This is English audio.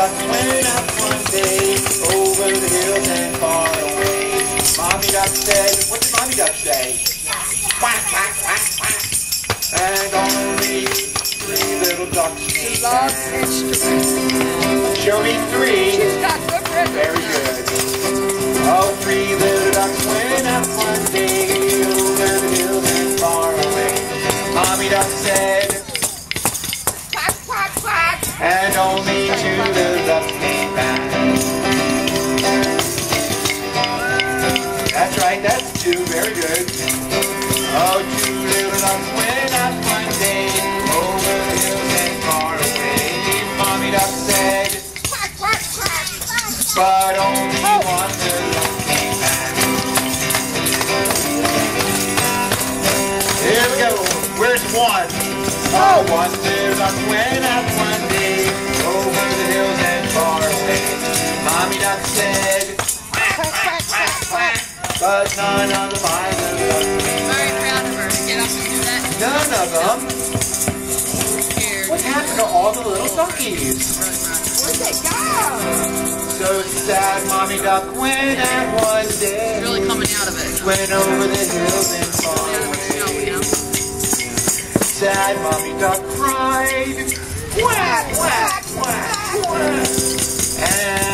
got cleared up one day over the hills and far away. Mommy duck said, what did mommy duck say? Quack, quack, quack, quack. And only three little ducks. She loves history. Show me three. She's got good record. Very good. Oh, three little ducks went out one day over the hills and far away. Mommy duck said, quack, quack, quack. And only two. Two. Very good. Oh, two little ducks went up one day over the hills and far away. Mommy duck said, Quack, quack, quack. quack. but only oh. one little duck came back. Here we go. Where's one? Oh, oh one little duck went but none of the five little ducks. Very proud of her to get up and do that. None of them. What happened to all the little duckies? Where'd they go? So sad, mommy duck went at one day. Really coming out of it. Went over the hills and far Out of her shell, away. Sad mommy duck cried. Quack, quack, quack, quack. And